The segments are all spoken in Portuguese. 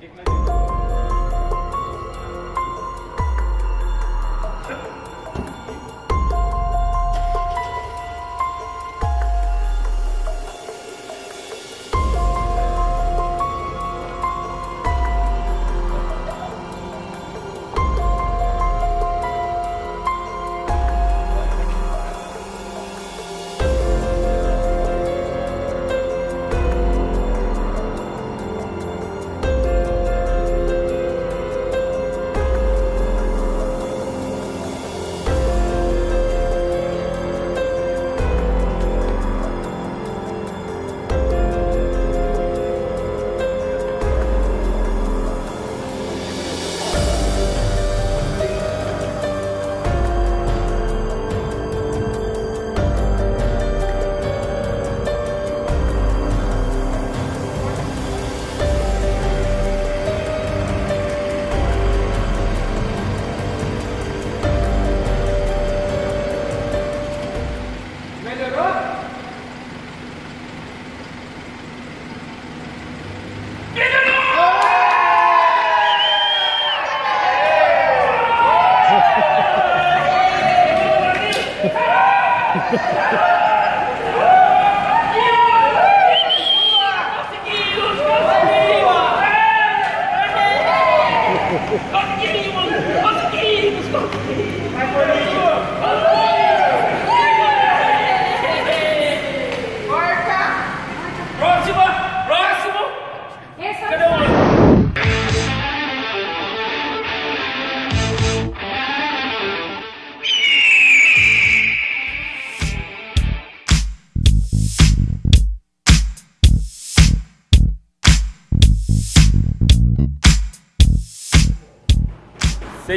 एक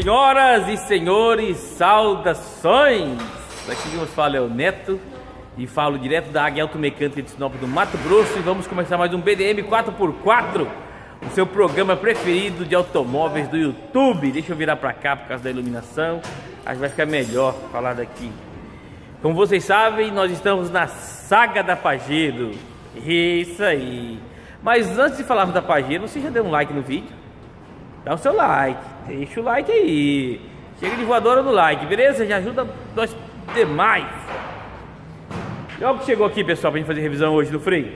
Senhoras e senhores, saudações! Aqui quem nos fala é o Neto e falo direto da Águia Automecânica de Sinop do Mato Grosso e vamos começar mais um BDM 4x4, o seu programa preferido de automóveis do YouTube. Deixa eu virar pra cá por causa da iluminação, acho que vai ficar melhor falar daqui. Como vocês sabem, nós estamos na saga da Pajero. Isso aí. Mas antes de falarmos da Pajero, você já deu um like no vídeo? Dá o seu like, deixa o like aí. Chega de voadora no like, beleza? Já ajuda nós demais. E olha o que chegou aqui, pessoal, pra gente fazer revisão hoje do freio.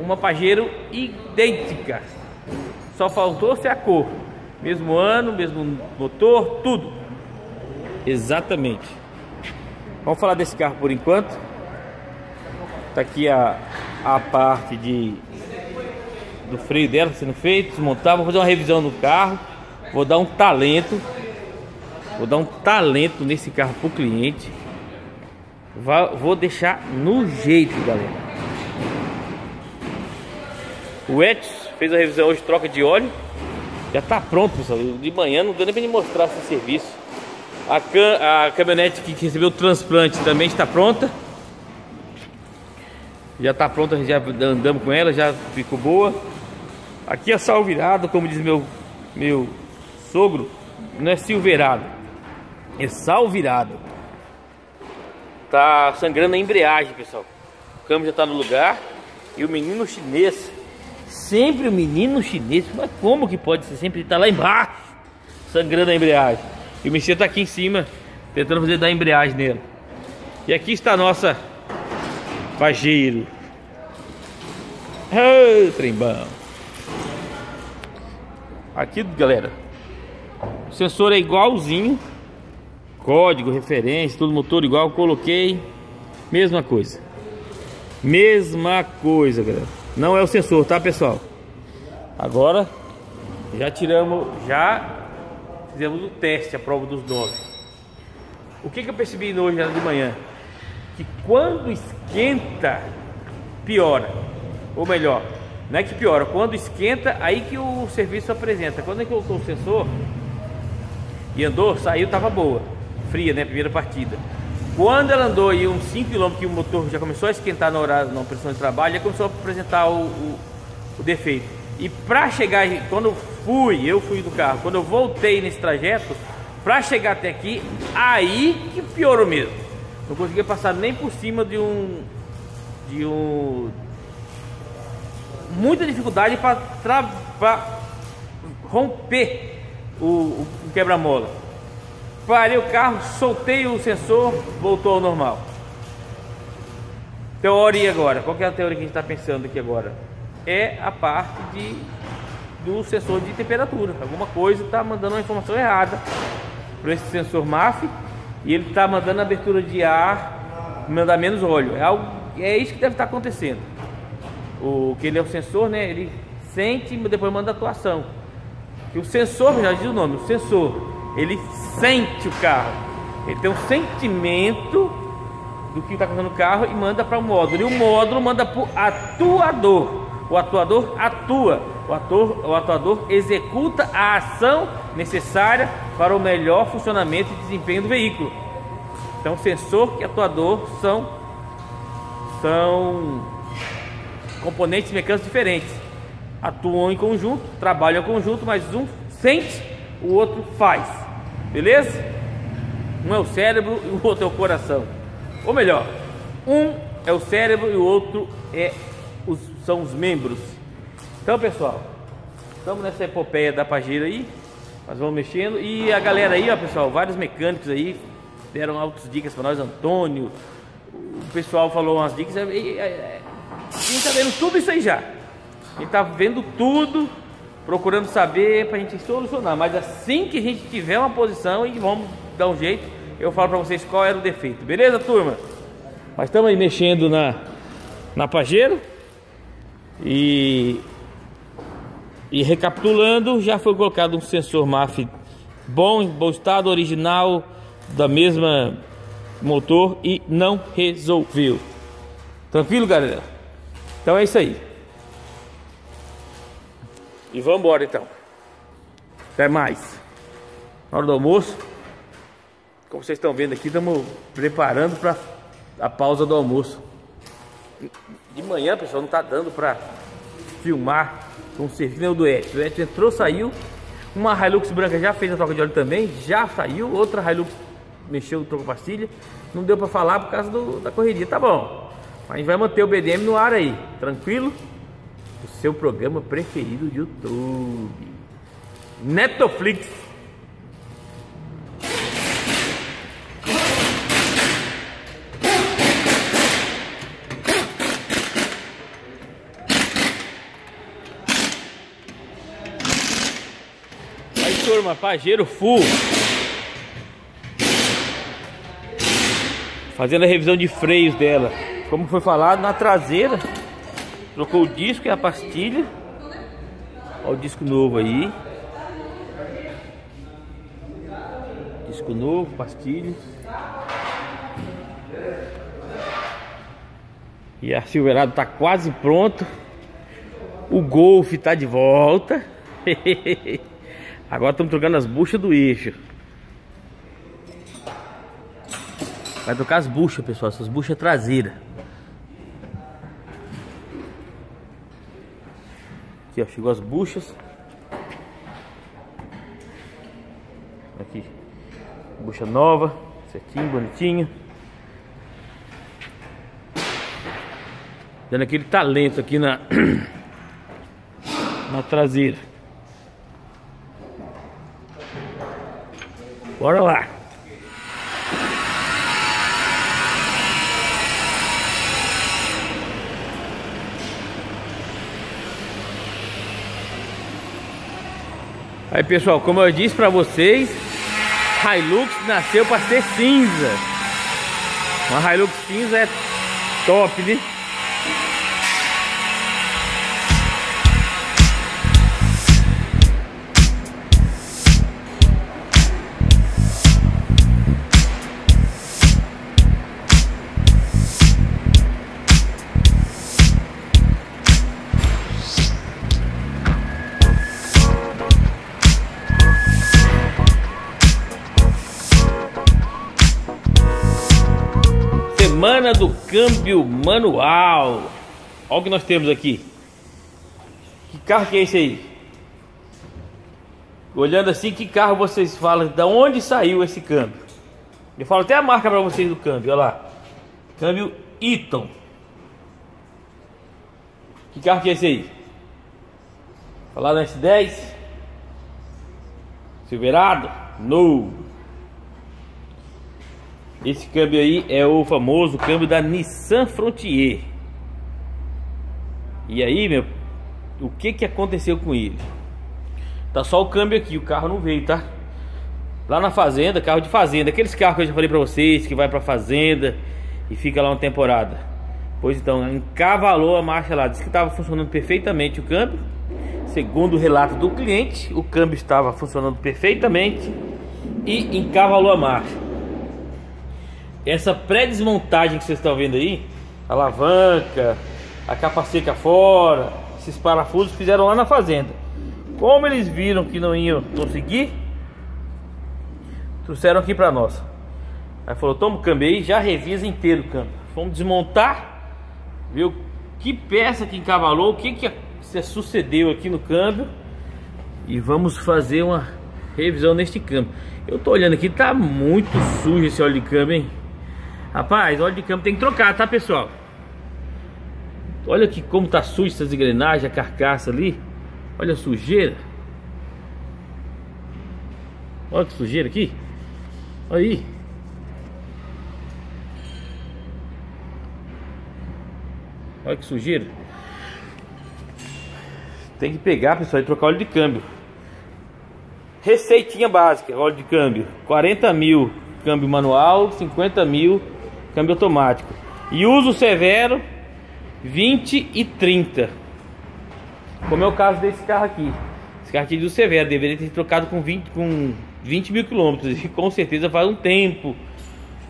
Uma Pajero idêntica. Só faltou ser a cor. Mesmo ano, mesmo motor, tudo. Exatamente. Vamos falar desse carro por enquanto. Tá aqui a, a parte de do freio dela sendo feito, desmontar, vou fazer uma revisão no carro, vou dar um talento, vou dar um talento nesse carro pro cliente, vou deixar no jeito, galera. O Edson fez a revisão hoje, troca de óleo, já tá pronto, pessoal. De manhã não deu nem me mostrar esse serviço. A, a caminhonete que recebeu o transplante também está pronta. Já está pronta, já andamos com ela, já ficou boa. Aqui é salvirado, como diz meu, meu sogro, não é silverado, é salvirado. Tá sangrando a embreagem, pessoal. O câmbio já está no lugar. E o menino chinês, sempre o menino chinês, mas como que pode ser sempre estar lá embaixo, sangrando a embreagem? E o mexer está aqui em cima, tentando fazer dar embreagem nele. E aqui está a nossa Pajero. Ô, trembão. Aqui, galera, o sensor é igualzinho. Código, referência, tudo motor igual. Coloquei, mesma coisa. Mesma coisa, galera. Não é o sensor, tá, pessoal? Agora, já tiramos, já fizemos o teste, a prova dos nove. O que, que eu percebi hoje de manhã? Que quando esquenta, piora. Ou melhor, não é que piora, quando esquenta, aí que o serviço apresenta. Quando ele colocou o sensor e andou, saiu, tava boa. Fria, né? Primeira partida. Quando ela andou aí uns 5 km que o motor já começou a esquentar na hora na pressão de trabalho, já começou a apresentar o, o, o defeito. E para chegar, quando eu fui, eu fui do carro, quando eu voltei nesse trajeto, para chegar até aqui, aí que piorou mesmo. Não conseguia passar nem por cima de um de um muita dificuldade para romper o, o quebra-mola. Parei o carro, soltei o sensor, voltou ao normal. Teoria agora, qual é a teoria que a gente está pensando aqui agora? É a parte de, do sensor de temperatura. Alguma coisa está mandando uma informação errada para esse sensor MAF e ele está mandando abertura de ar, mandar menos óleo. É, algo, é isso que deve estar tá acontecendo. O que ele é o sensor, né? Ele sente e depois manda atuação. O sensor, já diz o nome, o sensor, ele sente o carro. Ele tem um sentimento do que está acontecendo no carro e manda para o módulo. E o módulo manda para o atuador. O atuador atua. O, ator, o atuador executa a ação necessária para o melhor funcionamento e desempenho do veículo. Então, sensor e atuador são, são componentes mecânicos diferentes. Atuam em conjunto, trabalham em conjunto, mas um sente, o outro faz. Beleza? Um é o cérebro e o outro é o coração. Ou melhor, um é o cérebro e o outro é os, são os membros. Então, pessoal, estamos nessa epopeia da Pajira aí. Nós vamos mexendo. E a galera aí, ó, pessoal, vários mecânicos aí deram altas dicas para nós, Antônio. O pessoal falou umas dicas. E, e, e, vendo tudo isso aí já. A gente tá vendo tudo, procurando saber pra gente solucionar. Mas assim que a gente tiver uma posição e vamos dar um jeito, eu falo pra vocês qual era o defeito. Beleza, turma? Mas estamos aí mexendo na, na Pajero. E, e recapitulando, já foi colocado um sensor MAF bom, em bom estado, original, da mesma motor e não resolveu. Tranquilo, galera? Então é isso aí. E vamos embora então. Até mais. Na hora do almoço. Como vocês estão vendo aqui, estamos preparando para a pausa do almoço. De manhã, pessoal, não está dando para filmar com o serviço do Edson. O Edson entrou, saiu. Uma Hilux branca já fez a troca de óleo também, já saiu. Outra Hilux mexeu, trocou pastilha. Não deu para falar por causa do, da correria. Tá bom. A gente vai manter o BDM no ar aí, tranquilo? Seu programa preferido do YouTube. Netflix. Aí, turma, Pajero Full. Fazendo a revisão de freios dela como foi falado, na traseira trocou o disco e a pastilha. Olha o disco novo aí. Disco novo, pastilha. E a Silverado tá quase pronto. O Golf tá de volta. Agora estamos trocando as buchas do eixo. Vai trocar as buchas, pessoal, essas buchas traseiras. Aqui, ó, chegou as buchas. Aqui, bucha nova, certinho, bonitinho. Dando aquele talento aqui na na traseira. Bora lá. Aí pessoal, como eu disse pra vocês, Hilux nasceu pra ser cinza. Uma Hilux cinza é top, né? Manual. Olha o que nós temos aqui. Que carro que é esse aí? Olhando assim, que carro vocês falam? Da onde saiu esse câmbio? Eu falo até a marca para vocês do câmbio, olha lá. Câmbio Eaton. Que carro que é esse aí? Falar no S10. Silverado, no. Esse câmbio aí é o famoso câmbio da Nissan Frontier. E aí, meu, o que que aconteceu com ele? Tá só o câmbio aqui, o carro não veio, tá? Lá na fazenda, carro de fazenda, aqueles carros que eu já falei pra vocês, que vai pra fazenda e fica lá uma temporada. Pois então, encavalou a marcha lá, disse que estava funcionando perfeitamente o câmbio. Segundo o relato do cliente, o câmbio estava funcionando perfeitamente e encavalou a marcha. Essa pré-desmontagem que vocês estão vendo aí, alavanca, a capa seca fora, esses parafusos fizeram lá na fazenda. Como eles viram que não iam conseguir, trouxeram aqui para nós. Aí falou: toma o câmbio aí, já revisa inteiro o câmbio. Vamos desmontar, ver que peça que encavalou, o que, que sucedeu aqui no câmbio e vamos fazer uma revisão neste câmbio. Eu tô olhando aqui, tá muito sujo esse óleo de câmbio, hein? Rapaz, óleo de câmbio tem que trocar, tá, pessoal? Olha aqui como tá sujo essas engrenagens, a carcaça ali. Olha a sujeira. Olha que sujeira aqui. Aí. Olha que sujeira. Tem que pegar, pessoal, e trocar óleo de câmbio. Receitinha básica, óleo de câmbio. 40 mil câmbio manual, 50 mil câmbio automático. E uso severo, 20 e 30. Como é o caso desse carro aqui. Esse carro aqui do severo, deveria ter trocado com 20, com 20 mil quilômetros. E com certeza faz um tempo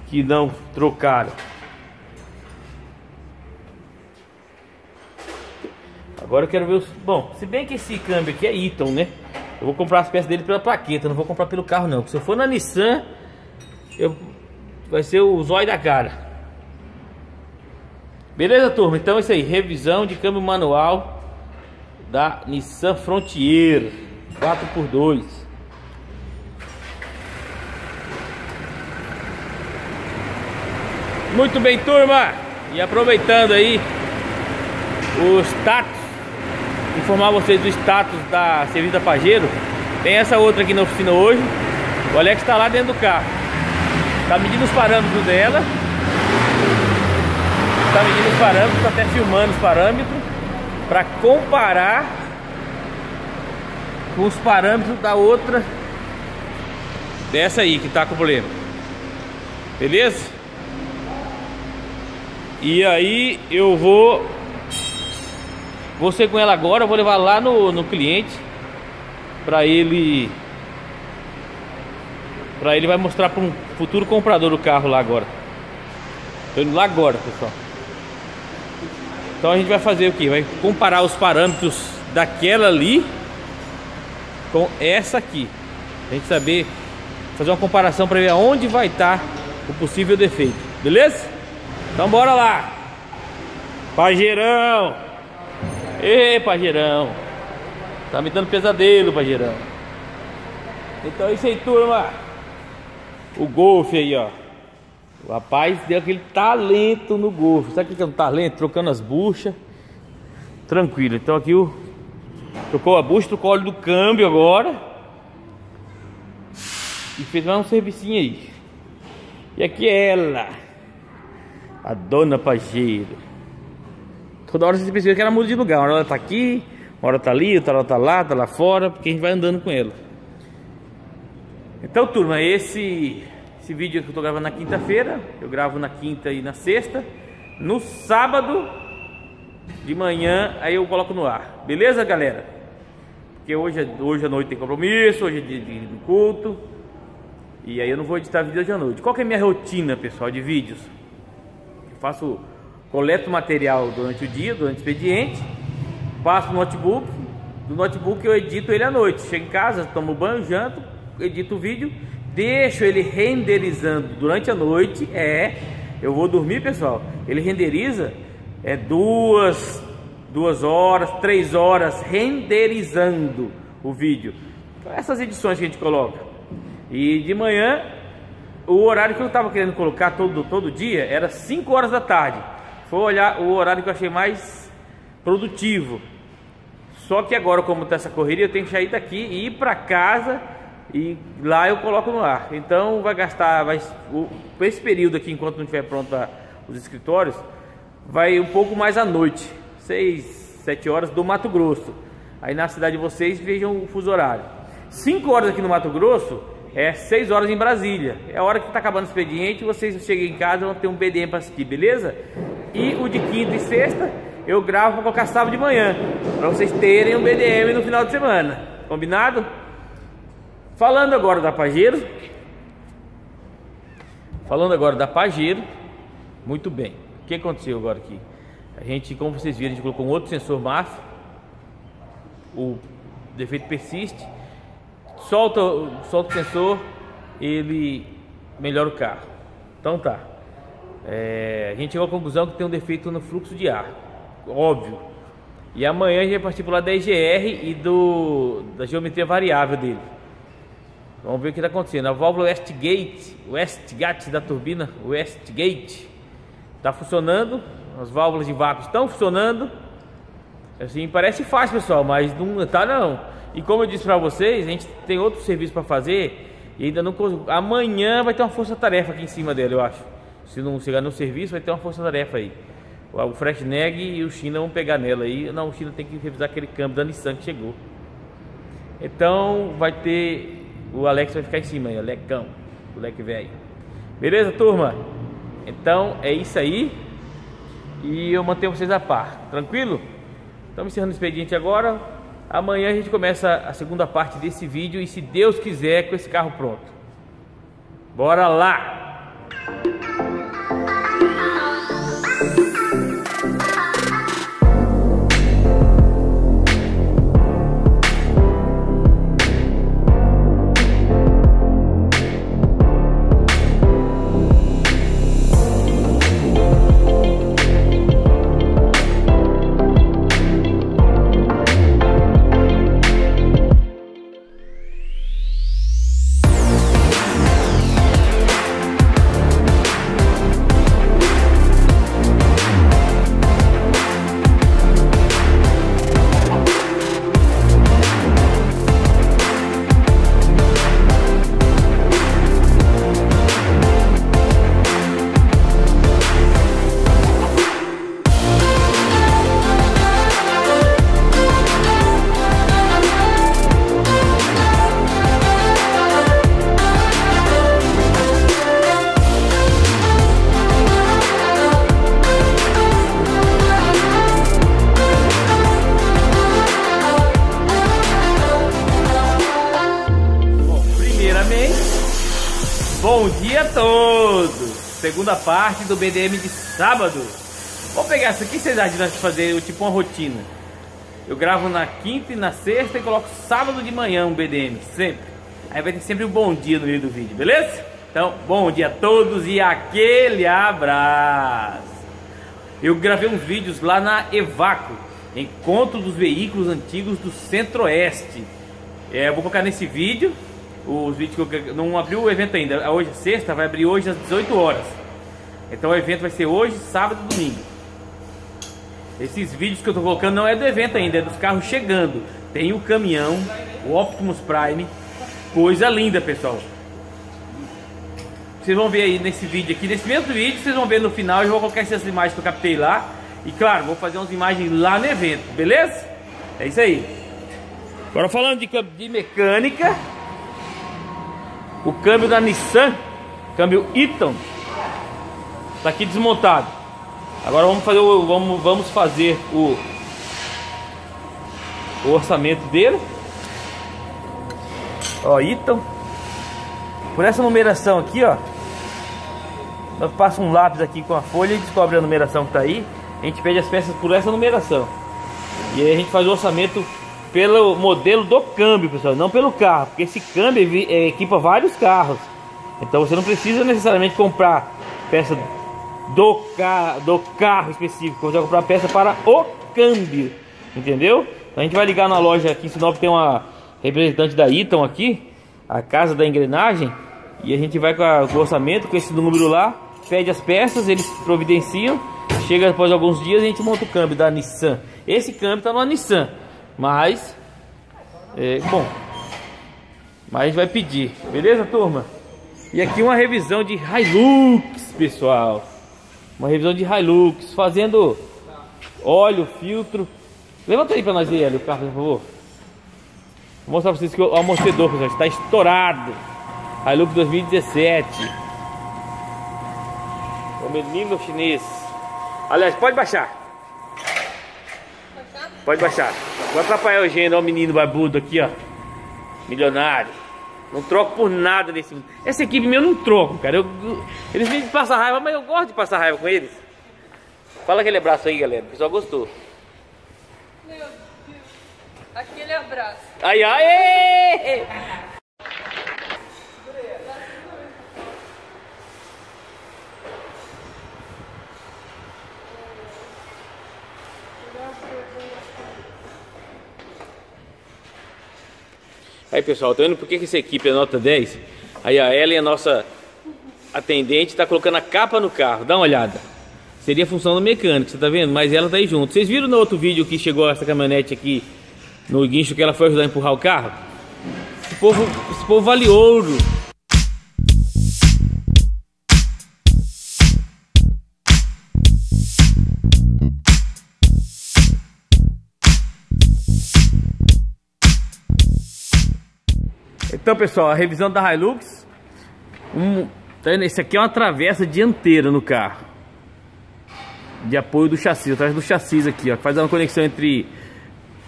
que não trocaram. Agora eu quero ver os... Bom, se bem que esse câmbio aqui é Eaton, né? Eu vou comprar as peças dele pela plaqueta, não vou comprar pelo carro não. Se eu for na Nissan, eu... vai ser o zóio da cara. Beleza, turma? Então é isso aí, revisão de câmbio manual da Nissan Frontier 4x2. Muito bem, turma. E aproveitando aí o status informar vocês do status da serviço da Pajero. Tem essa outra aqui na oficina hoje. O Alex está lá dentro do carro. Está medindo os parâmetros dela. Está medindo os parâmetros, tá até filmando os parâmetros para comparar com os parâmetros da outra dessa aí que está com problema. Beleza? E aí eu vou Vou ser com ela agora, vou levar lá no, no cliente para ele para ele vai mostrar para um futuro comprador do carro lá agora. Tô indo lá agora, pessoal. Então a gente vai fazer o que? Vai comparar os parâmetros daquela ali com essa aqui. A gente saber fazer uma comparação para ver aonde vai estar tá o possível defeito. Beleza? Então bora lá. Pajeirão. Ei, Pajeirão. Tá me dando pesadelo, Pajeirão. Então é isso aí, turma. O golfe aí, ó. O rapaz deu aquele talento no golfe. Sabe o que é um talento? Trocando as buchas. Tranquilo. Então aqui o. Trocou a bucha, trocou o óleo do câmbio agora. E fez mais um servicinho aí. E aqui é ela. A dona Pajeiro. Toda hora você precisa que ela mude de lugar. Uma hora ela tá aqui, uma hora tá ali, outra hora tá lá, tá lá fora, porque a gente vai andando com ela. Então, turma, esse, esse vídeo que eu tô gravando na quinta-feira, eu gravo na quinta e na sexta. No sábado de manhã, aí eu coloco no ar. Beleza, galera? Porque hoje, hoje à noite tem compromisso, hoje é dia de culto. E aí eu não vou editar vídeo hoje à noite. Qual que é a minha rotina, pessoal, de vídeos? Eu faço coleto material durante o dia, durante o expediente, passo no notebook, do notebook eu edito ele à noite. Chego em casa, tomo banho, janto, edito o vídeo, deixo ele renderizando durante a noite. É, eu vou dormir, pessoal. Ele renderiza é duas, duas horas, três horas renderizando o vídeo. Essas edições que a gente coloca. E de manhã, o horário que eu estava querendo colocar todo, todo dia era 5 horas da tarde. Foi olhar o horário que eu achei mais produtivo. Só que agora, como está essa correria, eu tenho que sair daqui e ir para casa e lá eu coloco no ar. Então vai gastar, vai, o, esse período aqui, enquanto não estiver pronto a, os escritórios, vai um pouco mais à noite, 6, 7 horas do Mato Grosso. Aí na cidade de vocês vejam o fuso horário. 5 horas aqui no Mato Grosso é 6 horas em Brasília. É a hora que está acabando o expediente, vocês chegam em casa vão ter um BDM para assistir, beleza? E o de quinta e sexta eu gravo para colocar sábado de manhã, para vocês terem um BDM no final de semana. Combinado? Falando agora da Pajero. Falando agora da Pajero. Muito bem. O que aconteceu agora aqui? A gente, como vocês viram, a gente colocou um outro sensor MAF. O defeito persiste. Solta, solta o sensor, ele melhora o carro. Então tá. É, a gente chegou à conclusão que tem um defeito no fluxo de ar. Óbvio. E amanhã a gente vai partir para da EGR e do, da geometria variável dele. Vamos ver o que está acontecendo. A válvula Westgate, Westgate da turbina, Westgate, está funcionando. As válvulas de vácuo estão funcionando. Assim, parece fácil, pessoal, mas não tá não. E como eu disse para vocês, a gente tem outro serviço para fazer e ainda não amanhã vai ter uma força-tarefa aqui em cima dela, eu acho. Se não chegar no serviço, vai ter uma força-tarefa aí. O Freshneg e o China vão pegar nela aí. Não, o China tem que revisar aquele câmbio da Nissan que chegou. Então vai ter o Alex vai ficar em cima aí, Alecão, o velho. Beleza, turma? Então é isso aí. E eu mantenho vocês a par. Tranquilo? Estamos encerrando o expediente agora. Amanhã a gente começa a segunda parte desse vídeo e se Deus quiser com esse carro pronto. Bora lá! Segunda parte do BDM de sábado. Vou pegar isso aqui, vocês acham de fazer tipo uma rotina? Eu gravo na quinta e na sexta e coloco sábado de manhã um BDM, sempre. Aí vai ter sempre um bom dia no meio do vídeo, beleza? Então, bom dia a todos e aquele abraço! Eu gravei uns vídeos lá na Evaco, Encontro dos Veículos Antigos do Centro-Oeste. É, vou colocar nesse vídeo os vídeos que eu não abriu o evento ainda. Hoje é sexta, vai abrir hoje às 18 horas. Então o evento vai ser hoje, sábado e domingo. Esses vídeos que eu estou colocando não é do evento ainda, é dos carros chegando. Tem o caminhão, o Optimus Prime, coisa linda, pessoal. Vocês vão ver aí nesse vídeo aqui, nesse mesmo vídeo, vocês vão ver no final, eu vou colocar essas imagens que eu captei lá. E claro, vou fazer umas imagens lá no evento, beleza? É isso aí. Agora falando de, de mecânica, o câmbio da Nissan, câmbio Eaton, está aqui desmontado. Agora vamos fazer o, vamos, vamos fazer o, o orçamento dele. Ó, Eaton. Por essa numeração aqui, ó. Nós passa um lápis aqui com a folha e descobre a numeração que está aí. A gente pede as peças por essa numeração. E aí a gente faz o orçamento pelo modelo do câmbio, pessoal, não pelo carro, porque esse câmbio é, equipa vários carros. Então você não precisa necessariamente comprar peça do, ca do carro específico, você vai comprar peça para o câmbio, entendeu? Então a gente vai ligar na loja aqui em Sinop, tem uma representante da Iton aqui, a casa da engrenagem, e a gente vai com, a, com o orçamento, com esse número lá, pede as peças, eles providenciam, chega de alguns dias a gente monta o câmbio da Nissan. Esse câmbio está na Nissan. Mas, é, bom, Mas vai pedir, beleza, turma? E aqui uma revisão de Hilux, pessoal. Uma revisão de Hilux, fazendo óleo, filtro. Levanta aí pra nós ali o carro, por favor. Vou mostrar pra vocês que o amortecedor, pessoal, está estourado. Hilux 2017. O menino chinês. Aliás, pode baixar. Pode baixar. Vou atrapalhar o Eugênio, ó, o menino barbudo aqui, ó. Milionário. Não troco por nada desse. Essa equipe minha eu não troco, cara. Eu, eu, eles vêm de passar raiva, mas eu gosto de passar raiva com eles. Fala aquele abraço aí, galera. O pessoal gostou. Meu Deus. Aquele abraço. Aí, aí! Aí pessoal, tá vendo por que, que essa equipe é nota 10? Aí a Ellen, a nossa atendente, tá colocando a capa no carro, dá uma olhada. Seria função do mecânico, você tá vendo? Mas ela tá aí junto. Vocês viram no outro vídeo que chegou essa caminhonete aqui no guincho que ela foi ajudar a empurrar o carro? Esse povo, esse povo vale ouro. Então pessoal, a revisão da Hilux um, tá vendo? Esse aqui é uma travessa dianteira no carro De apoio do chassi, atrás do chassi aqui ó, Faz uma conexão entre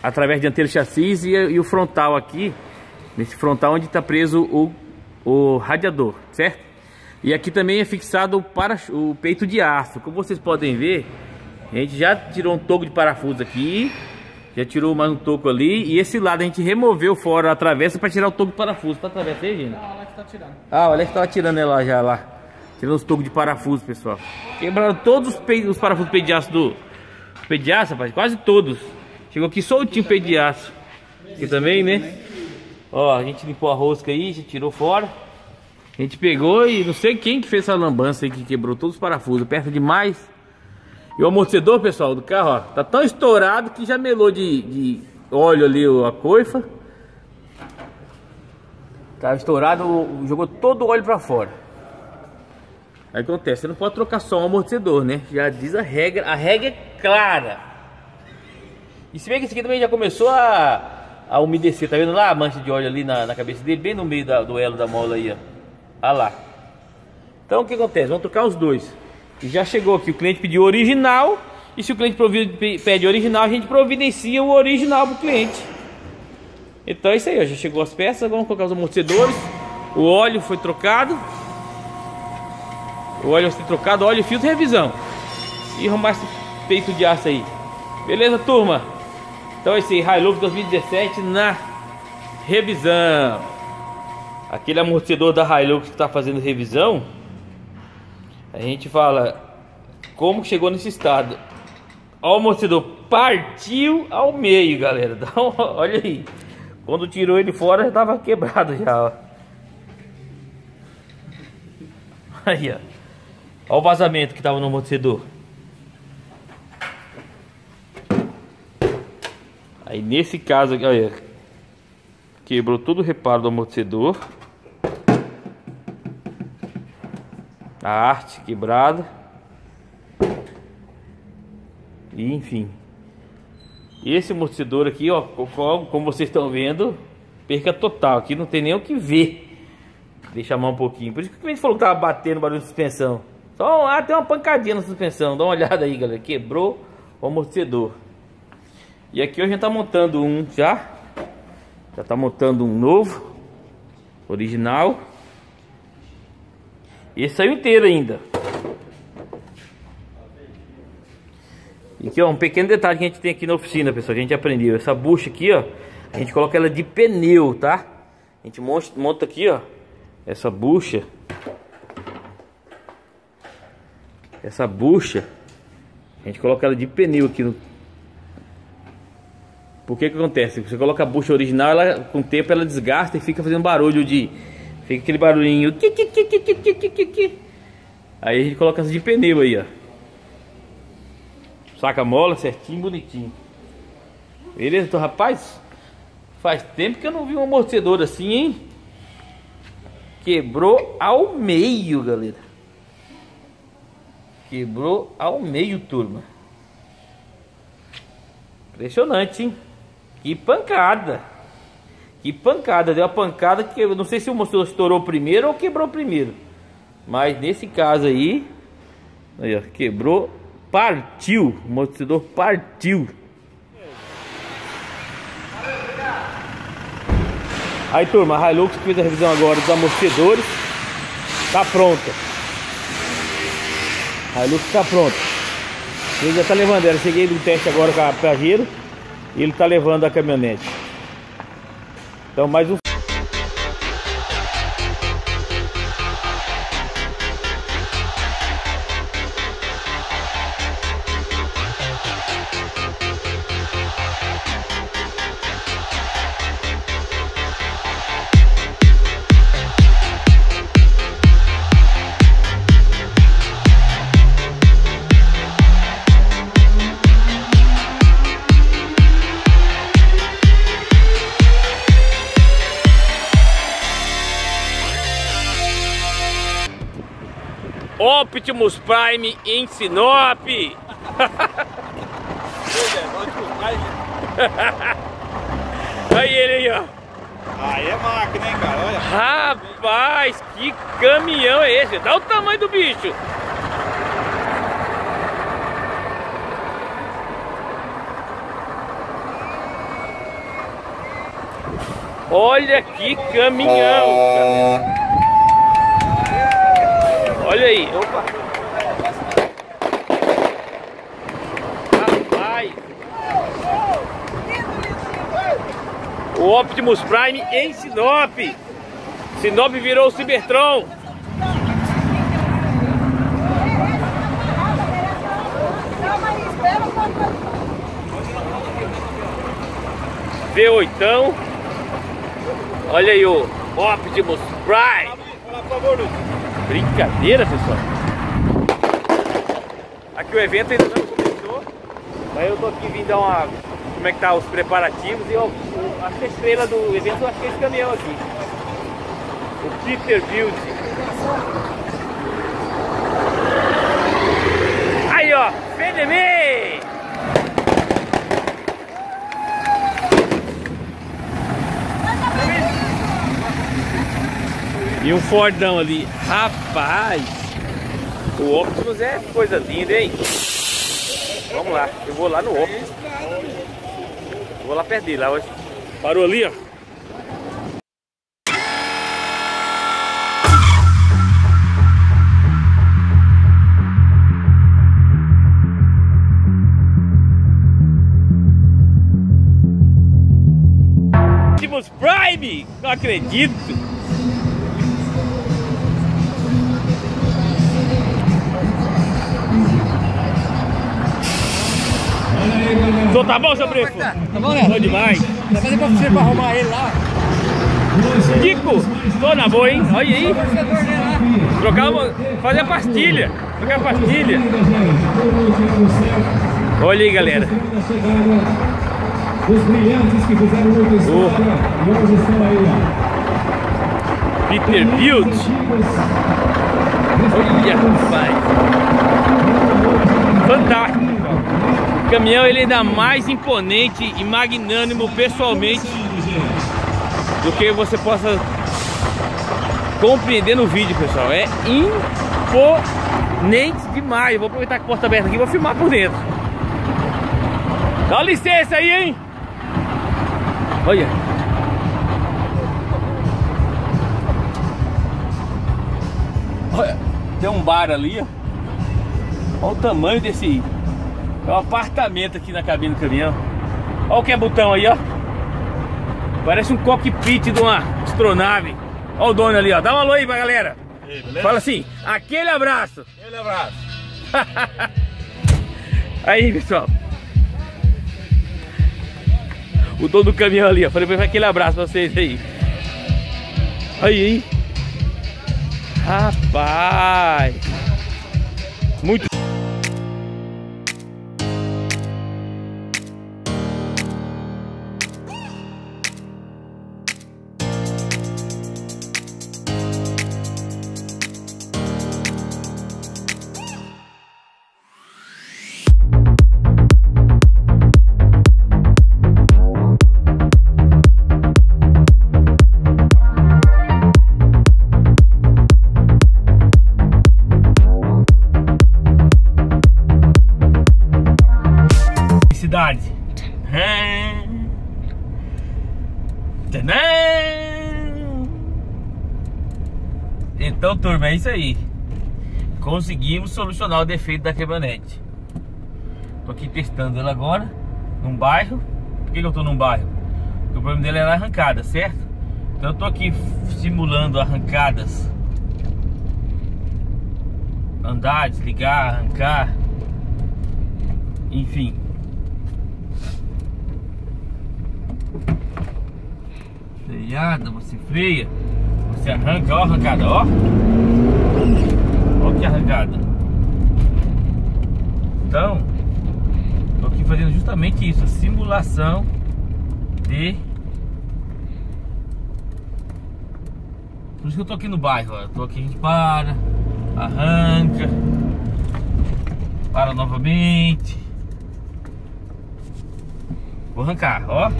a travessa dianteira do chassi e, e, o frontal aqui Nesse frontal onde está preso o, o radiador, certo? E aqui também é fixado o, para, o peito de aço Como vocês podem ver A gente já tirou um toco de parafuso aqui já tirou mais um toco ali. E esse lado a gente removeu fora a travessa para tirar o toco de parafuso. Tá travessa aí, gente? Não, o Alex tá tirando. Ah, o Alex tava tirando ela já lá. Tirando os tocos de parafuso, pessoal. Quebraram todos os, pe... os parafusos de aço do... Peito de aço, rapaz. Quase todos. Chegou aqui soltinho o peito de aço. Aqui também, né? Ó, a gente limpou a rosca aí, já tirou fora. A gente pegou e não sei quem que fez essa lambança aí que quebrou todos os parafusos. Aperta demais. E o amortecedor, pessoal, do carro, ó, tá tão estourado que já melou de, de óleo ali a coifa. Tá estourado, jogou todo o óleo pra fora. Aí acontece, você não pode trocar só o amortecedor, né? Já diz a regra, a regra é clara. E se bem que esse aqui também já começou a, a umedecer, tá vendo lá a mancha de óleo ali na, na cabeça dele, bem no meio da, do elo da mola aí, ó. Olha lá. Então o que acontece? Vamos trocar os dois. Já chegou aqui, o cliente pediu original. E se o cliente pede original, a gente providencia o original para o cliente. Então é isso aí, ó, já chegou as peças, vamos colocar os amortecedores. O óleo foi trocado. O óleo foi trocado, óleo, filtro e revisão. E arrumar esse peito de aço aí. Beleza, turma? Então é isso aí, Hilux 2017 na revisão. Aquele amortecedor da Hilux que está fazendo revisão a gente fala como chegou nesse estado. O amortecedor partiu ao meio, galera. Então, olha aí. Quando tirou ele fora, já tava quebrado já, ó. Aí, ó. Olha o vazamento que tava no amortecedor. Aí nesse caso olha. Quebrou todo o reparo do amortecedor. A arte quebrada. E enfim. Esse amortecedor aqui, ó, como vocês estão vendo, perca total. Aqui não tem nem o que ver. Deixa a mão um pouquinho. Por isso que a gente falou que tava batendo barulho de suspensão. Só lá tem uma pancadinha na suspensão. Dá uma olhada aí, galera. Quebrou o amortecedor. E aqui a gente tá montando um já. Já tá montando um novo. Original. Esse saiu inteiro ainda. E aqui, ó, um pequeno detalhe que a gente tem aqui na oficina, pessoal, que a gente aprendeu. Essa bucha aqui, ó, a gente coloca ela de pneu, tá? A gente monta, monta aqui, ó, essa bucha. Essa bucha, a gente coloca ela de pneu aqui no... Por que que acontece? Você coloca a bucha original, ela, com o tempo ela desgasta e fica fazendo barulho de Fica aquele barulhinho. Aí a gente coloca as de pneu aí, ó. Saca mola certinho, bonitinho. Beleza? Então, rapaz, faz tempo que eu não vi um amortecedor assim, hein? Quebrou ao meio, galera. Quebrou ao meio, turma. Impressionante, hein? Que pancada. Que pancada. Deu uma pancada que eu não sei se o motor estourou primeiro ou quebrou primeiro. Mas nesse caso aí, aí ó, quebrou, partiu. O amortecedor partiu. Aí turma, a Hilux fez a revisão agora dos amortecedores. Tá pronta. A Hilux tá pronta. Ele já tá levando ela. Cheguei no teste agora com a Pajero. E ele tá levando a caminhonete. Então mais um Optimus Prime em Sinop. aí ele aí, ó. Aí é máquina, hein, cara? Olha. Rapaz, que caminhão é esse? Dá o tamanho do bicho. Olha que caminhão, cara. Olha aí. Opa. Rapaz. O Optimus Prime em Sinop. Sinop virou o Cybertron. V8. Olha aí o Optimus Prime. Brincadeira, pessoal. Aqui o evento ainda não começou. Mas eu tô aqui vindo dar uma. Como é que tá os preparativos e eu, acho que a estrela do evento eu acho que é esse caminhão aqui. O Peter. Aí ó, Fedemê! E um Fordão ali. Rapaz! O Optimus é coisa linda, hein? Vamos lá. Eu vou lá no Optimus. vou lá perto dele. Lá hoje. Parou ali, ó. Prime! Não acredito! Tá bom, seu Brefo? Tá bom, né? Bom demais. Vai fazer pra você pra arrumar ele lá. Kiko, tô na boa, hein? Olha aí. Trocar uma, fazer a pastilha. Trocar a pastilha. Olha aí, galera. Os brilhantes que fizeram muita história e hoje estão aí, ó. Peter Build. Olha, rapaz. Fantástico. O caminhão ele é ainda mais imponente e magnânimo pessoalmente do que você possa compreender no vídeo, pessoal. É imponente demais. Vou aproveitar que a porta aberta aqui vou filmar por dentro. Dá licença aí, hein? Olha. Olha, tem um bar ali, ó. Olha o tamanho desse é um apartamento aqui na cabine do caminhão. Olha o que é botão aí, ó. Parece um cockpit de uma astronave. Olha o dono ali, ó. Dá um alô aí pra galera. Fala assim, aquele abraço. Aquele abraço. Aí, pessoal. O dono do caminhão ali, ó. Falei pra ele, aquele abraço pra vocês aí. Aí, hein? Rapaz. Então, turma, é isso aí. Conseguimos solucionar o defeito da caminhonete. Tô aqui testando ela agora, num bairro. Por que, que eu tô num bairro? Porque o problema dela é era arrancada, certo? Então eu tô aqui simulando arrancadas. Andar, desligar, arrancar. Enfim. Freada, você freia. Você arranca, ó, arrancada, ó. Ó que arrancada. Então, tô aqui fazendo justamente isso, a simulação de. Por isso que eu tô aqui no bairro, ó. Eu tô aqui, a gente para, arranca, para novamente. Vou arrancar, ó.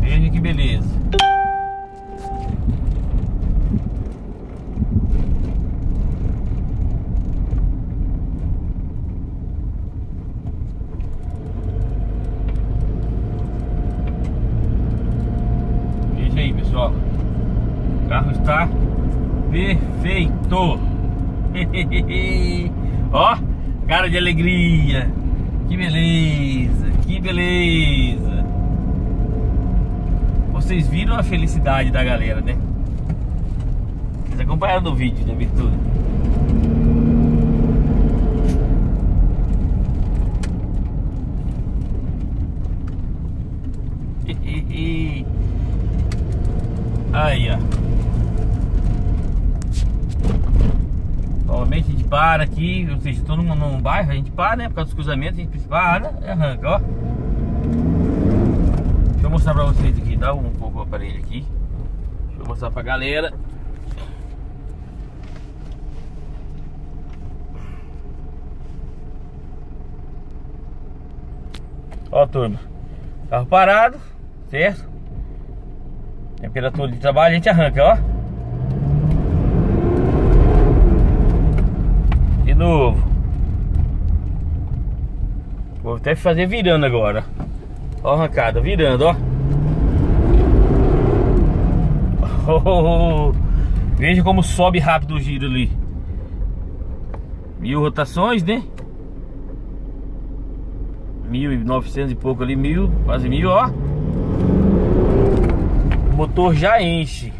Veja que beleza. Veja aí, pessoal. O carro está perfeito. Ó, cara de alegria. Que beleza, que beleza. Vocês viram a felicidade da galera, né? Vocês acompanharam no vídeo de abertura. Aí, ó. Novamente a gente para aqui, ou seja, estou num, num bairro, a gente para, né? Por causa dos cruzamentos, a gente para e arranca, ó. Deixa eu mostrar pra vocês aqui, dá um pouco o aparelho aqui. Deixa eu mostrar pra galera. Ó, turma. Carro parado, certo? Temperatura de trabalho, a gente arranca, ó. Novo. Vou até fazer virando agora. Ó, arrancada, virando, ó. Oh, veja como sobe rápido o giro ali. Mil rotações, né? Mil e novecentos e pouco ali, mil, quase mil, ó. O motor já enche.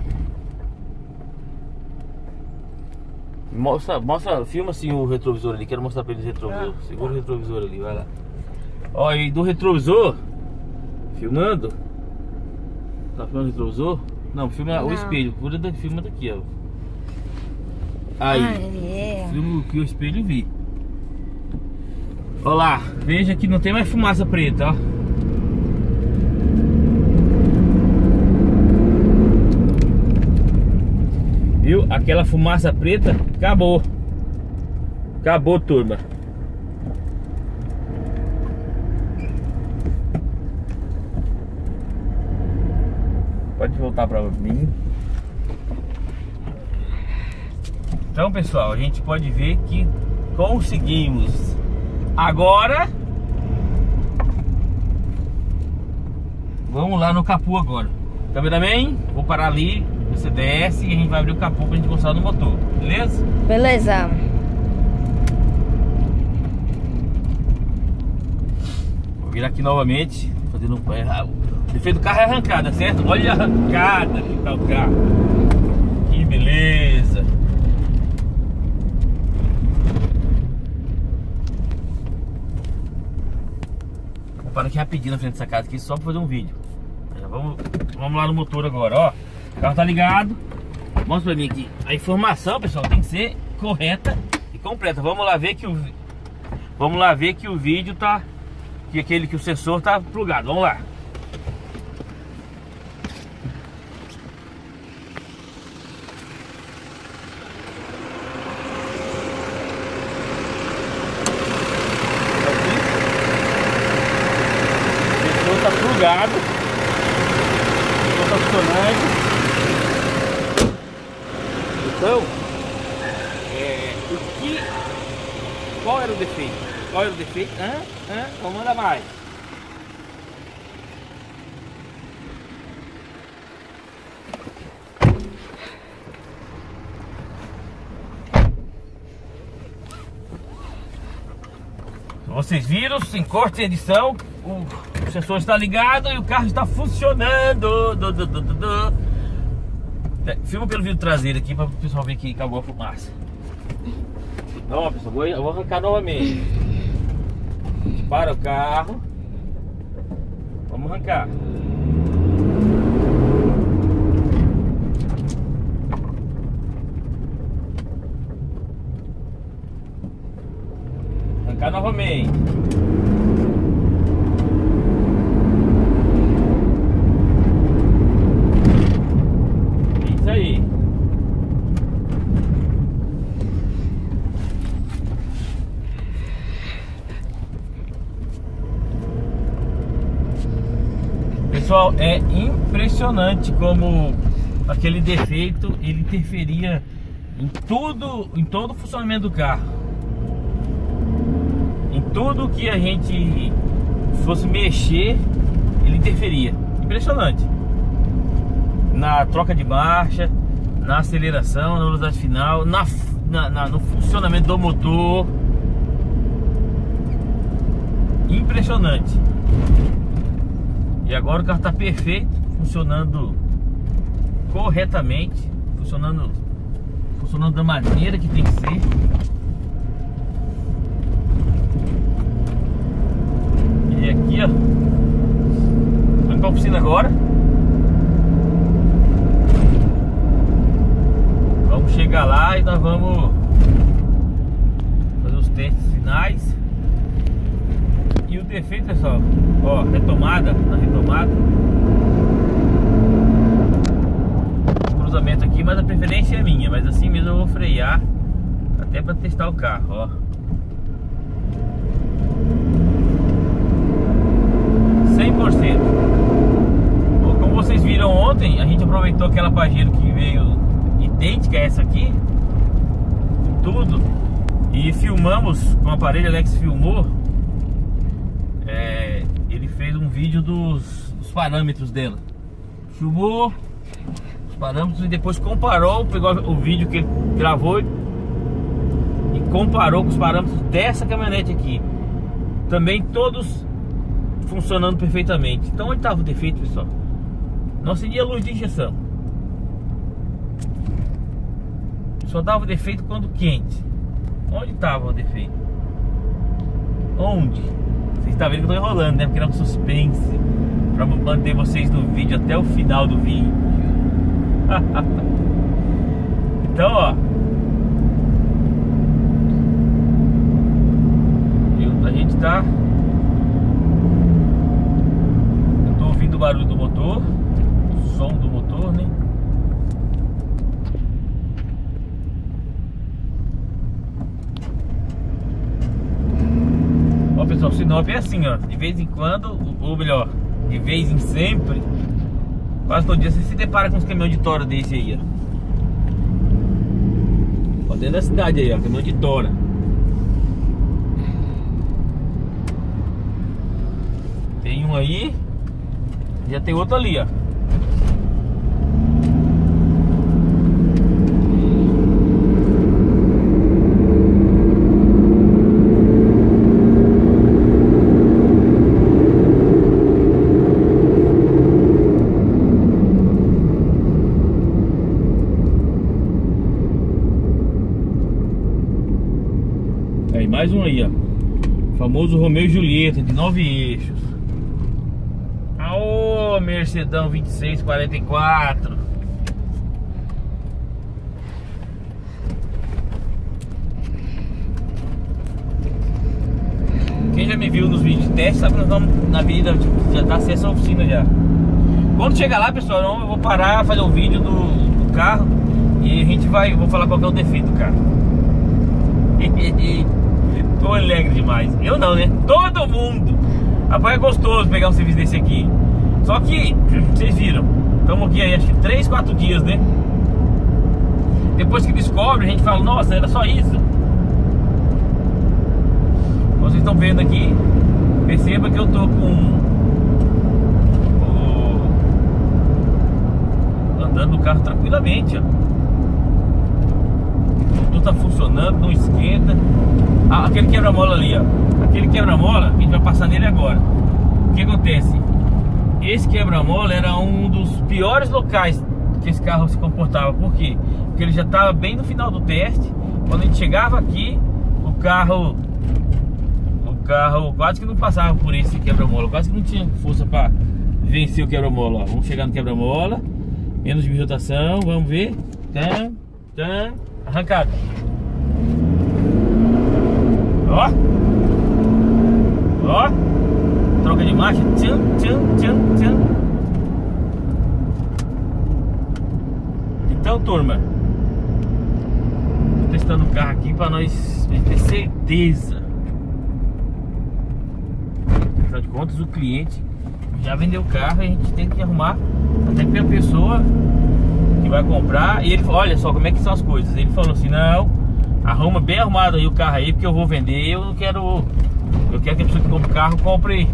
Mostra, mostra, filma assim o retrovisor ali, quero mostrar pra eles o retrovisor. Segura o retrovisor ali, vai lá. Ó, e do retrovisor, filmando. Tá filmando o retrovisor? Não, filma o Não. espelho, cura da, filma daqui, ó. Aí, Ah, é. filma aqui o espelho vi. Ó lá, veja que não tem mais fumaça preta, ó. Viu? Aquela fumaça preta acabou. Acabou, turma. Pode voltar pra mim. Então, pessoal, a gente pode ver que conseguimos. Agora Vamos lá no capu agora. Cameraman, vou parar ali, você desce e a gente vai abrir o capu pra gente mostrar no motor, beleza? Beleza. Vou virar aqui novamente, fazendo um. é, O defeito do carro é arrancada, certo? Olha a arrancada que tá o carro. Que beleza. Vou parar aqui rapidinho na frente dessa casa aqui só pra fazer um vídeo. Vamos, vamos lá no motor agora, ó. O carro tá ligado. Mostra pra mim aqui. A informação, pessoal, tem que ser correta e completa. Vamos lá ver que o Vamos lá ver que o vídeo tá que aquele que o sensor tá plugado. Vamos lá. Então, é, o que. Qual era o defeito? Qual era o defeito? Hã? Hã? Então, manda mais. Vocês viram, sem corte e edição, o sensor está ligado e o carro está funcionando. Du, du, du, Filma pelo vidro traseiro aqui para o pessoal ver que acabou a fumaça. Não, pessoal, vou, eu vou arrancar novamente. Para o carro. Vamos. Arrancar novamente. Isso aí. Pessoal, é impressionante como aquele defeito ele interferia em tudo, em todo o funcionamento do carro. Em tudo que a gente fosse mexer, ele interferia. Impressionante. Na troca de marcha, na aceleração, na velocidade final, na, na- na- no funcionamento do motor. Impressionante. E agora o carro está perfeito, funcionando corretamente, funcionando, funcionando da maneira que tem que ser. E aqui, ó, tô indo pra oficina agora. Vamos chegar lá e nós vamos fazer os testes finais. E o defeito, pessoal, ó, retomada, na retomada. Cruzamento aqui, mas a preferência é minha, mas assim mesmo eu vou frear até para testar o carro, ó. Cento. Como vocês viram ontem, a gente aproveitou aquela Pajero que veio idêntica a essa aqui, tudo, e filmamos com o aparelho Alex filmou é, ele fez um vídeo dos, dos parâmetros dela. Filmou parâmetros e depois comparou, pegou o vídeo que ele gravou e comparou com os parâmetros dessa caminhonete aqui. Também todos funcionando perfeitamente. Então onde estava o defeito, pessoal? Não acendia luz de injeção. Só dava defeito quando quente. Onde estava o defeito? Onde? Vocês estão vendo que eu tô enrolando, né? Porque era um suspense Pra manter vocês no vídeo até o final do vídeo Então, ó eu, A gente tá Eu tô ouvindo o barulho do motor O som do motor, né? Ó pessoal, Sinop é assim, ó. De vez em quando, ou melhor, de vez em sempre, quase todo dia você se depara com uns caminhões de tora desse aí, ó. Ó, dentro da cidade aí, ó, caminhão de tora. Tem um aí, já tem outro ali, ó. Aí, mais um aí, ó. Famoso Romeu e Julieta, de nove eixos. Aô, Mercedão 2644. Quem já me viu nos vídeos de teste sabe que nós vamos na vida, tipo, já tá acesso à oficina já. Quando chegar lá, pessoal, eu vou parar, fazer um vídeo do, do carro e a gente vai, vou falar qual é o defeito do carro. Tô alegre demais. Eu não, né? Todo mundo. Rapaz, é gostoso pegar um serviço desse aqui. Só que, vocês viram, estamos aqui aí acho que 3, 4 dias, né? Depois que descobre, a gente fala, nossa, era só isso. Vocês estão vendo aqui, perceba que eu tô com o- andando no carro tranquilamente, ó. O motor tá funcionando, não esquenta. Ah, aquele quebra-mola ali, ó. Aquele quebra-mola, a gente vai passar nele agora. O que acontece? Esse quebra-mola era um dos piores locais que esse carro se comportava. Por quê? Porque ele já estava bem no final do teste. Quando a gente chegava aqui, o carro o carro quase que não passava por esse quebra-mola, quase que não tinha força para vencer o quebra-mola. Vamos chegar no quebra-mola, menos de rotação, vamos ver. Tan, tan, arrancada. Ó. Ó. Troca de marcha. Tchan, tchan, tchan, tchan. Então, turma. Tô testando o carro aqui pra nós ter certeza. Afinal de contas, o cliente já vendeu o carro e a gente tem que arrumar até que a pessoa que vai comprar. E ele olha só como é que são as coisas. Ele falou assim, não Arruma bem arrumado aí o carro aí, porque eu vou vender. Eu não quero. Eu quero que a pessoa que compra carro compre.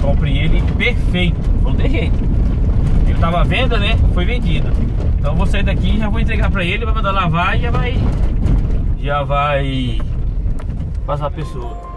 Compre ele perfeito. Não tem jeito. Ele tava à venda, né? Foi vendido. Então eu vou sair daqui já vou entregar pra ele, vai mandar lavar e já vai. Já vai passar a pessoa.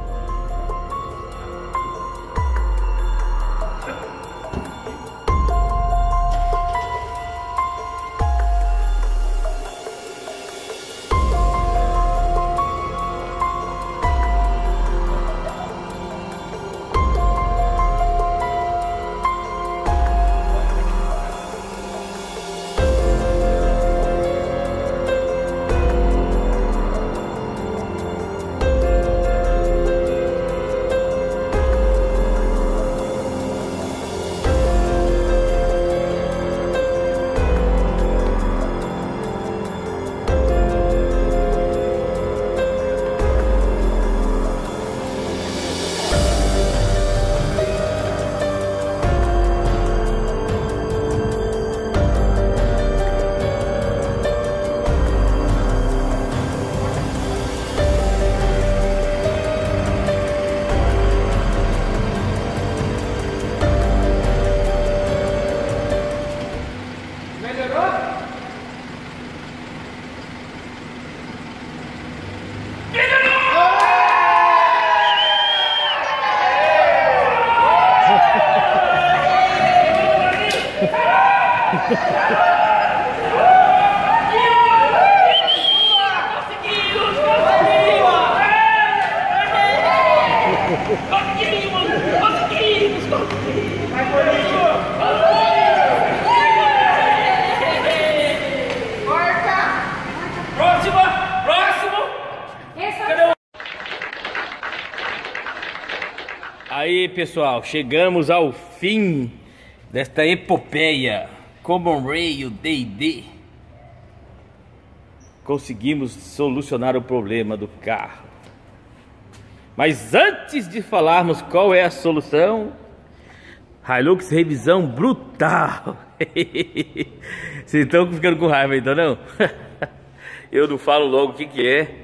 Pessoal, chegamos ao fim desta epopeia. Common Rail D&D Conseguimos solucionar o problema do carro. Mas antes de falarmos qual é a solução Hilux revisão brutal. Vocês estão ficando com raiva então não? Eu não falo logo o que, que é.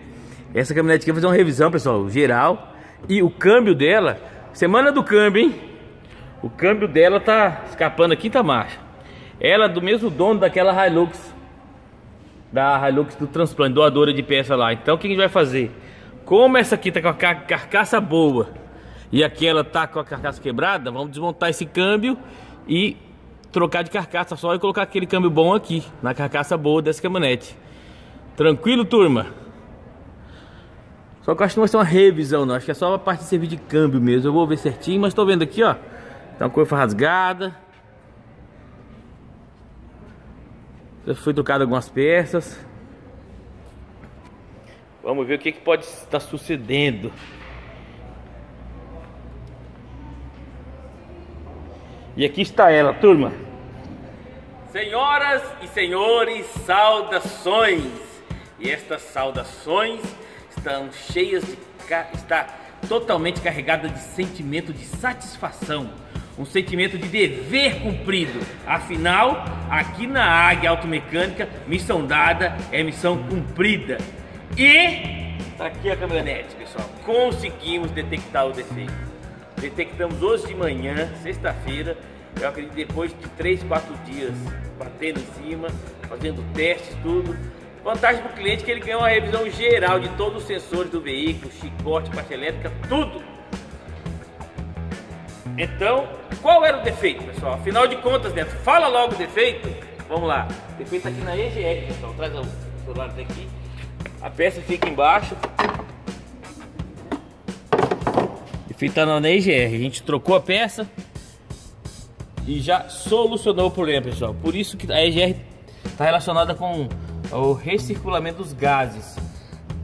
Essa caminhonete aqui vai fazer uma revisão pessoal, geral. E o câmbio dela Semana do câmbio, hein? O câmbio dela tá escapando a quinta marcha. Ela é do mesmo dono daquela Hilux. Da Hilux do transplante, doadora de peça lá. Então o que a gente vai fazer? Como essa aqui tá com a carcaça boa e aquela tá com a carcaça quebrada, vamos desmontar esse câmbio e trocar de carcaça só e colocar aquele câmbio bom aqui, na carcaça boa dessa caminhonete. Tranquilo, turma? Só que eu acho que não vai ser uma revisão não, acho que é só a parte de servir de câmbio mesmo. Eu vou ver certinho, mas tô vendo aqui, ó. Tá uma coisa rasgada. Já foi trocado algumas peças. Vamos ver o que, que pode estar sucedendo. E aqui está ela, turma. Senhoras e senhores, saudações. E estas saudações estão cheias de está totalmente carregada de sentimento de satisfação, um sentimento de dever cumprido. Afinal, aqui na Águia Automecânica, missão dada é missão cumprida. E tá aqui a caminhonete, pessoal. Conseguimos detectar o defeito. Detectamos hoje de manhã, sexta-feira. Eu acredito depois de 3, 4 dias batendo em cima, fazendo testes, tudo Vantagem para o cliente que ele ganha uma revisão geral de todos os sensores do veículo, chicote, parte elétrica, tudo. Então, qual era o defeito, pessoal? Afinal de contas, Neto, fala logo o defeito. Vamos lá. Defeito aqui na EGR, pessoal. Traz o celular daqui. A peça fica embaixo. Defeito tá na EGR. A gente trocou a peça e já solucionou o problema, pessoal. Por isso que a EGR está relacionada com o recirculamento dos gases.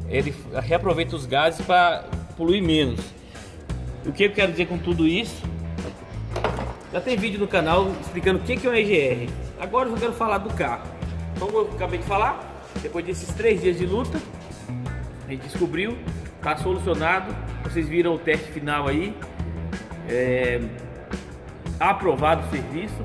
Ele reaproveita os gases para poluir menos. O que eu quero dizer com tudo isso? Já tem vídeo no canal explicando o que é um EGR. Agora eu quero falar do carro. Como eu acabei de falar, depois desses três dias de luta, a gente descobriu, está solucionado. Vocês viram o teste final aí. É, aprovado o serviço.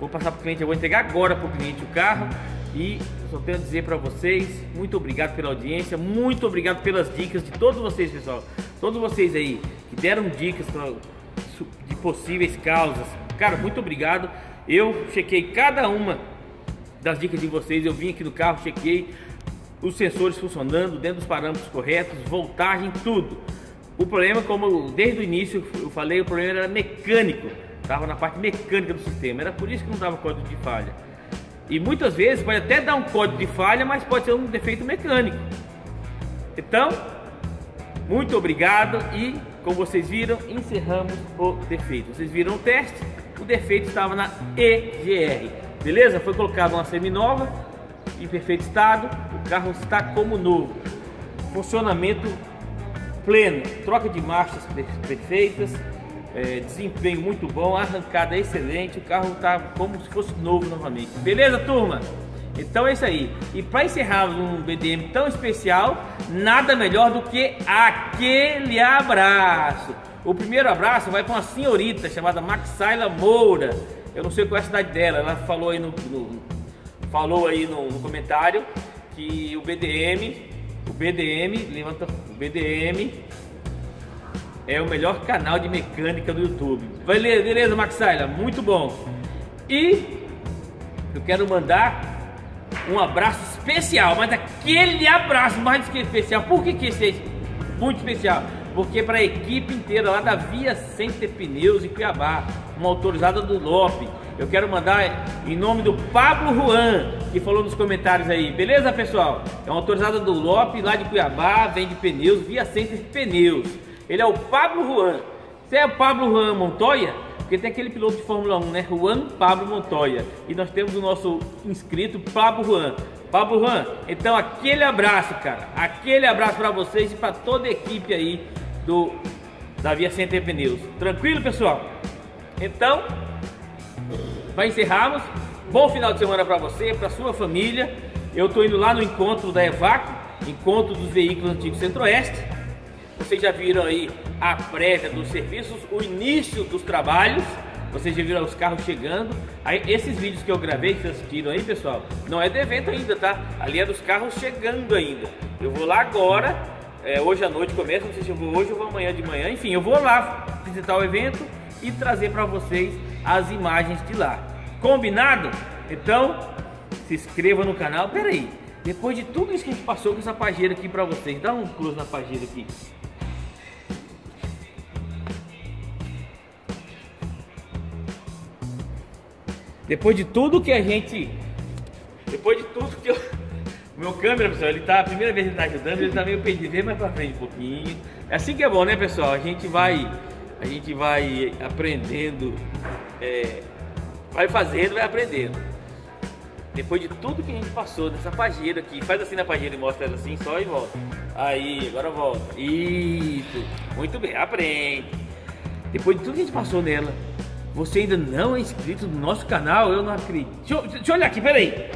Vou passar para o cliente, eu vou entregar agora para o cliente o carro. E só tenho a dizer para vocês, muito obrigado pela audiência, muito obrigado pelas dicas de todos vocês, pessoal. Todos vocês aí que deram dicas pra, de possíveis causas. Cara, muito obrigado. Eu chequei cada uma das dicas de vocês. Eu vim aqui no carro, chequei os sensores funcionando dentro dos parâmetros corretos, voltagem, tudo. O problema, como desde o início eu falei, o problema era mecânico. Estava na parte mecânica do sistema. Era por isso que não dava código de falha. E muitas vezes pode até dar um código de falha, mas pode ser um defeito mecânico. Então, muito obrigado e, como vocês viram, encerramos o defeito. Vocês viram o teste, o defeito estava na EGR. Beleza? Foi colocado uma semi-nova, em perfeito estado, o carro está como novo. Funcionamento pleno, troca de marchas perfeitas, é, desempenho muito bom, arrancada excelente, o carro está como se fosse novo novamente. Beleza, turma? Então é isso aí. E para encerrarmos um BDM tão especial, nada melhor do que aquele abraço. O primeiro abraço vai para uma senhorita chamada Maxaila Moura. Eu não sei qual é a cidade dela. Ela falou aí no, no falou aí no, no, comentário que o BDM, o BDM levanta o BDM é o melhor canal de mecânica do YouTube. Beleza, beleza Maxaila, muito bom. E eu quero mandar um abraço especial, mas aquele abraço mais que especial. Por que, que esse é muito especial? Porque para a equipe inteira lá da Via Center Pneus em Cuiabá, uma autorizada do Lope. Eu quero mandar em nome do Pablo Juan, que falou nos comentários aí. Beleza, pessoal? É uma autorizada do Lope lá de Cuiabá, vende pneus, Via Center Pneus. Ele é o Pablo Juan. Você é o Pablo Juan Montoya? Porque tem aquele piloto de Fórmula 1, né? Juan Pablo Montoya. E nós temos o nosso inscrito Pablo Juan. Pablo Juan, então aquele abraço, cara. Aquele abraço para vocês e para toda a equipe aí do da Via Center Pneus. Tranquilo, pessoal? Então, vai encerrarmos. Bom final de semana para você, para sua família. Eu estou indo lá no encontro da EVAC, encontro dos veículos antigos Centro-Oeste. Vocês já viram aí a prévia dos serviços, o início dos trabalhos. Vocês já viram os carros chegando. Aí, esses vídeos que eu gravei, que vocês assistiram aí, pessoal, não é do evento ainda, tá? Ali é dos carros chegando ainda. Eu vou lá agora, é, hoje à noite começa, não sei se eu vou hoje ou vou amanhã de manhã. Enfim, eu vou lá visitar o evento e trazer para vocês as imagens de lá. Combinado? Então, se inscreva no canal. Pera aí, depois de tudo isso que a gente passou com essa pajeira aqui para vocês, dá um close na pajeira aqui. Depois de tudo que a gente. Depois de tudo que eu. Meu câmera, pessoal, ele tá. A primeira vez ele tá ajudando, ele tá meio perdido. Vem mais pra frente um pouquinho. É assim que é bom, né, pessoal? A gente vai. A gente vai aprendendo. É, vai fazendo, vai aprendendo. Depois de tudo que a gente passou nessa pajeira aqui, faz assim na pajeira e mostra ela assim só e volta. Aí, agora volta. Isso. Muito bem, aprende. Depois de tudo que a gente passou nela, você ainda não é inscrito no nosso canal? Eu não acredito. Deixa eu, deixa eu olhar aqui, peraí.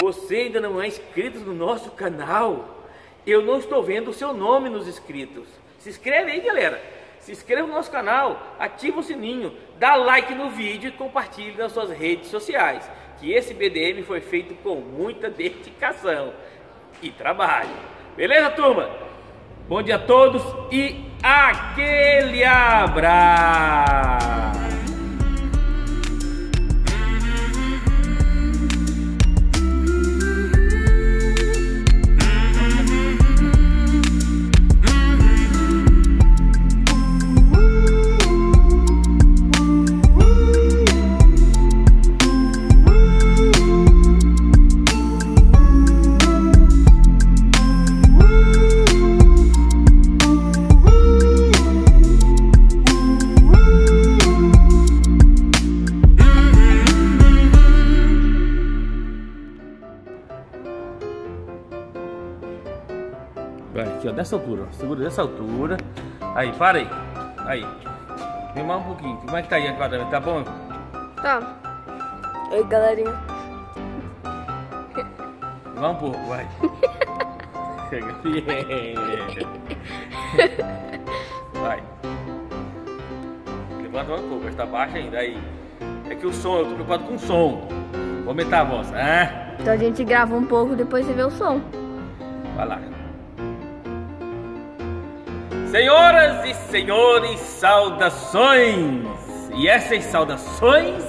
Você ainda não é inscrito no nosso canal? Eu não estou vendo o seu nome nos inscritos. Se inscreve aí, galera. Se inscreva no nosso canal, ativa o sininho, dá like no vídeo e compartilhe nas suas redes sociais. Que esse BDM foi feito com muita dedicação e trabalho. Beleza, turma? Bom dia a todos e aquele abraço. Altura. Segura dessa altura. Aí, para aí. Aí. Vem mais um pouquinho. Como é que tá aí a quadra? Tá bom? Tá. Oi, galerinha. Vai um pouco, vai. Chega. Vai. Levanta um pouco, mas tá baixo ainda. Aí. É que o som, eu tô preocupado com o som. Vou aumentar a voz. Ah, Então a gente grava um pouco, depois você vê o som. vai lá. Senhoras e senhores, saudações! E essas saudações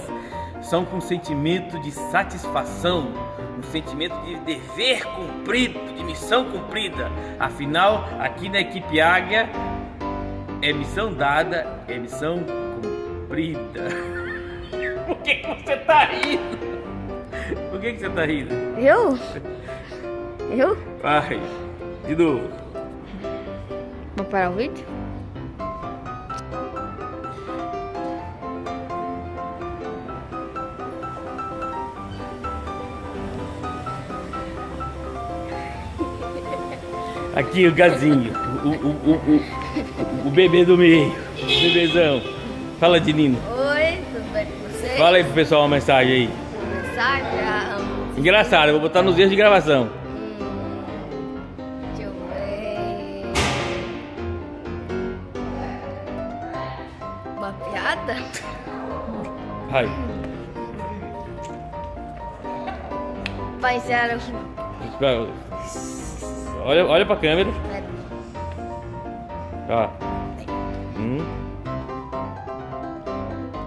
são com sentimento de satisfação, um sentimento de dever cumprido, de missão cumprida. Afinal, aqui na equipe Águia, é missão dada, é missão cumprida. Por que, que você tá rindo? Por que, que você tá rindo? Eu? Eu? Vai, de novo. Vou parar o vídeo? Aqui o gazinho, o, o, o, o, bebê do meio, o bebezão. Fala, Dinino. Oi, tudo bem com vocês? Fala aí pro pessoal uma mensagem aí. Mensagem? Ah, Engraçado, eu vou botar nos erros de gravação. Espera. Olha, olha pra câmera. Ó. Hum.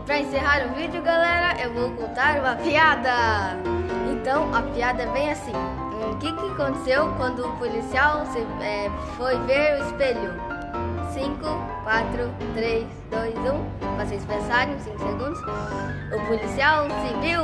Pra encerrar o vídeo, galera, eu vou contar uma piada. Então, a piada vem assim. O que, que aconteceu quando o policial se- é, foi ver o espelho? 5, 4, 3, 2, 1. Vocês pensarem, 5 segundos. O policial se viu.